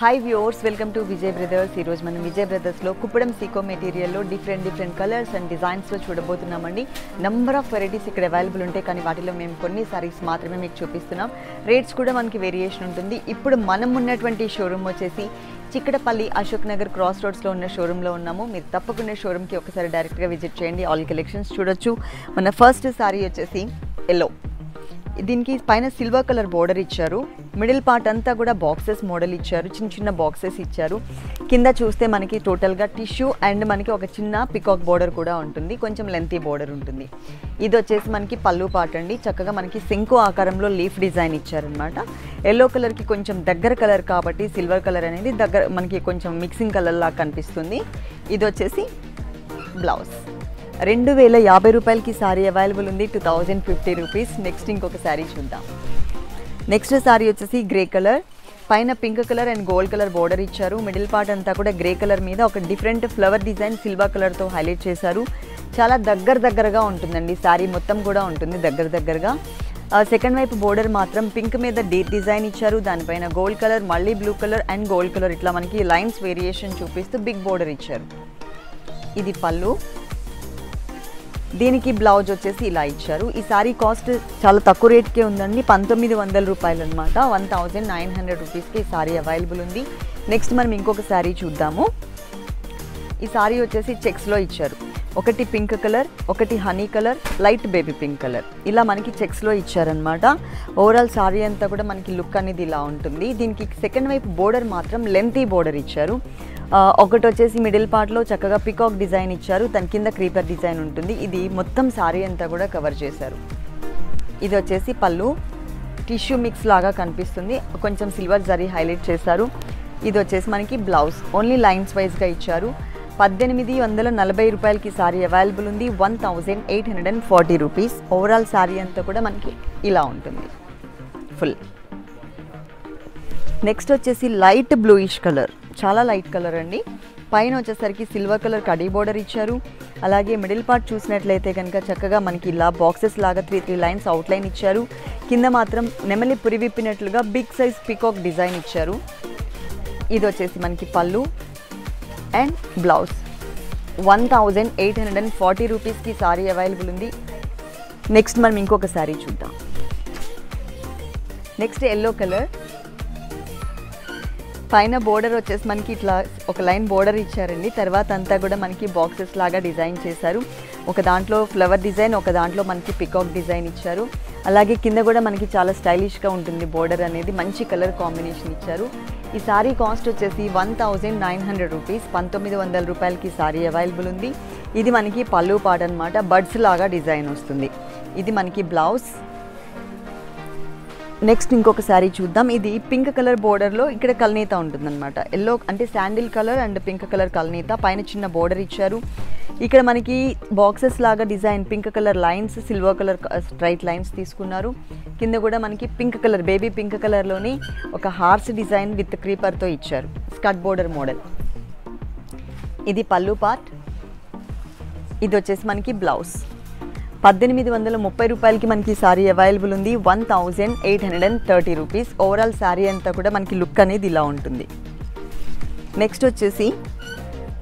Hi viewers welcome to Vijay brothers ఈరోజు మనం విజయ్ బ్రదర్స్లో కుప్పడం సీకో మెటీరియల్లో డిఫరెంట్ డిఫరెంట్ కలర్స్ అండ్ డిజైన్స్లో చూడబోతున్నామండి. నంబర్ ఆఫ్ వెరైటీస్ ఇక్కడ అవైలబుల్ ఉంటాయి కానీ వాటిలో మేము కొన్ని సారీస్ మాత్రమే మీకు చూపిస్తున్నాం. రేట్స్ కూడా మనకి వేరియేషన్ ఉంటుంది. ఇప్పుడు మనం ఉన్నటువంటి షోరూమ్ వచ్చేసి చిక్కడపల్లి అశోక్ నగర్ క్రాస్ రోడ్స్లో ఉన్న షోరూంలో ఉన్నాము. మీరు తప్పకుండా షోరూమ్కి ఒకసారి డైరెక్ట్గా విజిట్ చేయండి. ఆల్ కలెక్షన్స్ చూడొచ్చు. మన ఫస్ట్ సారీ వచ్చేసి ఎల్లో దీనికి పైన సిల్వర్ కలర్ బోర్డర్ ఇచ్చారు. మిడిల్ పార్ట్ అంతా కూడా బాక్సెస్ మోడల్ ఇచ్చారు. చిన్న చిన్న బాక్సెస్ ఇచ్చారు. కింద చూస్తే మనకి టోటల్గా టిష్యూ అండ్ మనకి ఒక చిన్న పికాక్ బోర్డర్ కూడా ఉంటుంది. కొంచెం లెంతీ బోర్డర్ ఉంటుంది. ఇది వచ్చేసి మనకి పళ్ళు పార్ట్ అండి. చక్కగా మనకి శంకు ఆకారంలో లీఫ్ డిజైన్ ఇచ్చారనమాట ఎల్లో కలర్కి కొంచెం దగ్గర కలర్ కాబట్టి సిల్వర్ కలర్ అనేది దగ్గర మనకి కొంచెం మిక్సింగ్ కలర్ లాగా కనిపిస్తుంది. ఇది వచ్చేసి బ్లౌజ్ రెండు వేల యాభై రూపాయలకి సారీ అవైలబుల్ ఉంది two thousand fifty rupees next ఇంకొక సారీ చూద్దాం. నెక్స్ట్ సారీ వచ్చేసి గ్రే కలర్ పైన pink colour and gold colour border ఇచ్చారు. మిడిల్ పార్ట్ అంతా కూడా గ్రే కలర్ మీద ఒక డిఫరెంట్ ఫ్లవర్ డిజైన్ సిల్వర్ కలర్తో హైలైట్ చేశారు. చాలా దగ్గర దగ్గరగా ఉంటుందండి. సారీ మొత్తం కూడా ఉంటుంది దగ్గర దగ్గరగా. సెకండ్ వైపు బోర్డర్ మాత్రం పింక్ మీద డీప్ డిజైన్ ఇచ్చారు. దానిపైన గోల్డ్ కలర్ మళ్ళీ blue colour and gold colour ఇట్లా మనకి లైన్స్ వేరియేషన్ చూపిస్తూ బిగ్ బోర్డర్ ఇచ్చారు. ఇది పళ్ళు. దీనికి బ్లౌజ్ వచ్చేసి ఇలా ఇచ్చారు. ఈ సారీ కాస్ట్ చాలా తక్కువ రేట్కే ఉందండి. పంతొమ్మిది వందల రూపాయలు అనమాట వన్ థౌజండ్ నైన్ హండ్రెడ్ రూపీస్కి ఈ సారీ అవైలబుల్ ఉంది. నెక్స్ట్ మనం ఇంకొక శారీ చూద్దాము. ఈ సారీ వచ్చేసి చెక్స్లో ఇచ్చారు. ఒకటి పింక్ కలర్ ఒకటి honey colour light baby pink colour. ఇలా మనకి చెక్స్లో ఇచ్చారనమాట ఓవరాల్ సారీ అంతా కూడా మనకి లుక్ అనేది ఇలా ఉంటుంది. దీనికి సెకండ్ వైపు బోర్డర్ మాత్రం లెంతీ బోర్డర్ ఇచ్చారు. ఒకటి వచ్చేసి మిడిల్ పార్ట్లో చక్కగా పికాక్ డిజైన్ ఇచ్చారు. దాని కింద క్రీపర్ డిజైన్ ఉంటుంది. ఇది మొత్తం శారీ అంతా కూడా కవర్ చేశారు. ఇది వచ్చేసి పళ్ళు. టిష్యూ మిక్స్ లాగా కనిపిస్తుంది. కొంచెం సిల్వర్ జరీ హైలైట్ చేశారు. ఇది వచ్చేసి మనకి బ్లౌజ్ ఓన్లీ లైన్స్ వైజ్గా ఇచ్చారు. పద్దెనిమిది వందల నలభై రూపాయలకి సారీ అవైలబుల్ ఉంది. One thousand eight hundred and forty rupees overall sari అంతా కూడా మనకి ఇలా ఉంటుంది. ఫుల్ నెక్స్ట్ వచ్చేసి లైట్ బ్లూయిష్ కలర్ చాలా లైట్ కలర్ అండి. పైన వచ్చేసరికి సిల్వర్ కలర్ కడీ బోర్డర్ ఇచ్చారు. అలాగే మిడిల్ పార్ట్ చూసినట్లయితే కనుక చక్కగా మనకి ఇలా బాక్సెస్ లాగా త్రీ త్రీ లైన్స్ అవుట్లైన్ ఇచ్చారు. కింద మాత్రం నెమలి పురి విప్పినట్లుగా బిగ్ సైజ్ పికాక్ డిజైన్ ఇచ్చారు. ఇది వచ్చేసి మనకి pallu and blouse one thousand eight hundred and forty రూపీస్కి సారీ అవైలబుల్ ఉంది. నెక్స్ట్ మనం ఇంకొక సారీ చూద్దాం. నెక్స్ట్ ఎల్లో కలర్ పైన బోర్డర్ వచ్చేసి మనకి ఇట్లా ఒక లైన్ బోర్డర్ ఇచ్చారండి. తర్వాత అంతా కూడా మనకి బాక్సెస్ లాగా డిజైన్ చేశారు. ఒక దాంట్లో ఫ్లవర్ డిజైన్ ఒక దాంట్లో మనకి పికాక్ డిజైన్ ఇచ్చారు. అలాగే కింద కూడా మనకి చాలా స్టైలిష్గా ఉంటుంది బోర్డర్ అనేది. మంచి కలర్ కాంబినేషన్ ఇచ్చారు. ఈ సారీ కాస్ట్ వచ్చేసి one thousand nine hundred rupees. పంతొమ్మిది వందల రూపాయలకి సారీ అవైలబుల్ ఉంది. ఇది మనకి పళ్ళు పాట అనమాట బడ్స్ లాగా డిజైన్ వస్తుంది. ఇది మనకి బ్లౌజ్. నెక్స్ట్ ఇంకొక శారీ చూద్దాం. ఇది పింక్ కలర్ బోర్డర్లో ఇక్కడ కల్నీత ఉంటుందన్నమాట. ఎల్లో అంటే sandal colour and pink colour కల్నీత. పైన చిన్న బోర్డర్ ఇచ్చారు. ఇక్కడ మనకి బాక్సెస్ లాగా design pink colour lines silver colour straight lines తీసుకున్నారు. కింద కూడా మనకి పింక్ కలర్ బేబీ పింక్ కలర్లోని ఒక హార్స్ డిజైన్ విత్ క్రీపర్తో ఇచ్చారు. Skirt border model. ఇది పళ్ళు పార్ట్. ఇది వచ్చేసి మనకి బ్లౌజ్. పద్దెనిమిది వందల ముప్పై రూపాయలకి మనకి సారీ అవైలబుల్ ఉంది. One thousand eight hundred and thirty rupees. Overall sari అంతా కూడా మనకి లుక్ అనేది ఇలా ఉంటుంది. నెక్స్ట్ వచ్చేసి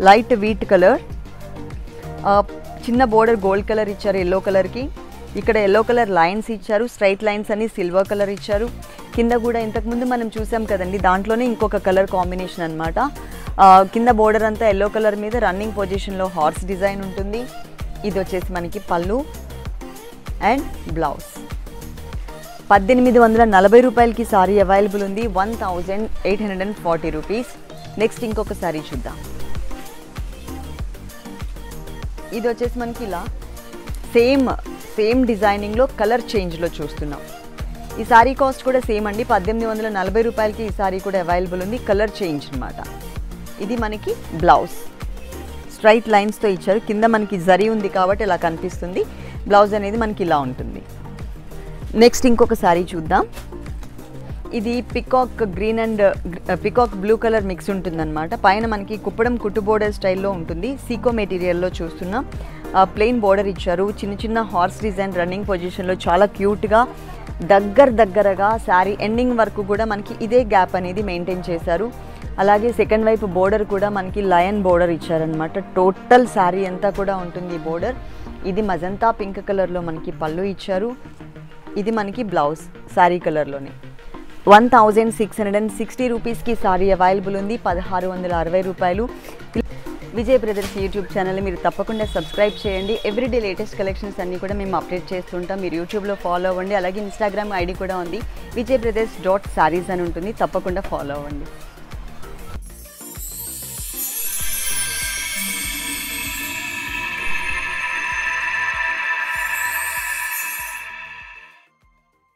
లైట్ వీట్ కలర్. చిన్న బోర్డర్ గోల్డ్ కలర్ ఇచ్చారు ఎల్లో కలర్కి ఇక్కడ ఎల్లో కలర్ లైన్స్ ఇచ్చారు స్ట్రైట్ లైన్స్ అని సిల్వర్ కలర్ ఇచ్చారు. కింద కూడా ఇంతకుముందు మనం చూసాం కదండి దాంట్లోనే ఇంకొక కలర్ కాంబినేషన్ అనమాట కింద బోర్డర్ అంతా ఎల్లో కలర్ మీద రన్నింగ్ పొజిషన్లో హార్స్ డిజైన్ ఉంటుంది. ఇది వచ్చేసి మనకి పళ్ళు. And blouse. పద్దెనిమిది వందల నలభై రూపాయలకి సారీ అవైలబుల్ ఉంది. One thousand eight hundred and forty rupees. Next ఇంకొక సారీ చూద్దాం. ఇది వచ్చేసి మనకి ఇలా సేమ్ సేమ్ డిజైనింగ్లో కలర్ చేంజ్లో చూస్తున్నాం. ఈ సారీ కాస్ట్ కూడా సేమ్ అండి. పద్దెనిమిది వందల నలభై రూపాయలకి ఈ సారీ కూడా అవైలబుల్ ఉంది. కలర్ చేంజ్ అనమాట ఇది మనకి బ్లౌజ్. స్ట్రైట్ లైన్స్తో ఇచ్చారు. కింద మనకి జరీ ఉంది కాబట్టి ఇలా కనిపిస్తుంది. బ్లౌజ్ అనేది మనకి ఇలా ఉంటుంది. నెక్స్ట్ ఇంకొక శారీ చూద్దాం. ఇది peacock green and peacock blue colour mix ఉంటుందన్నమాట. పైన మనకి కుప్పడం కుట్టు బోర్డర్ స్టైల్లో ఉంటుంది. సీకో మెటీరియల్లో చూస్తున్నాం. ప్లెయిన్ బోర్డర్ ఇచ్చారు. చిన్న చిన్న హార్స్ డిజైన్ రన్నింగ్ పొజిషన్లో చాలా క్యూట్గా దగ్గర దగ్గరగా శారీ ఎండింగ్ వరకు కూడా మనకి ఇదే గ్యాప్ అనేది మెయింటైన్ చేశారు. అలాగే సెకండ్ వైపు బోర్డర్ కూడా మనకి లయన్ బోర్డర్ ఇచ్చారనమాట టోటల్ శారీ అంతా కూడా ఉంటుంది ఈ బోర్డర్ ఇది మజంతా పింక్ కలర్లో మనకి పళ్ళు ఇచ్చారు. ఇది మనకి బ్లౌజ్ శారీ కలర్లోనే. One thousand six hundred and sixty రూపీస్కి సారీ అవైలబుల్ ఉంది. పదహారు వందల అరవై రూపాయలు. విజయ్ బ్రదర్స్ యూట్యూబ్ ఛానల్ మీరు తప్పకుండా సబ్స్క్రైబ్ చేయండి. ఎవ్రీడే లేటెస్ట్ కలెక్షన్స్ అన్నీ కూడా మేము అప్డేట్ చేస్తుంటాం. మీరు యూట్యూబ్లో ఫాలో అవ్వండి. అలాగే ఇన్స్టాగ్రామ్ ఐడి కూడా ఉంది. విజయ్ బ్రదర్స్ డాట్ శారీస్ అని ఉంటుంది. తప్పకుండా ఫాలో అవ్వండి.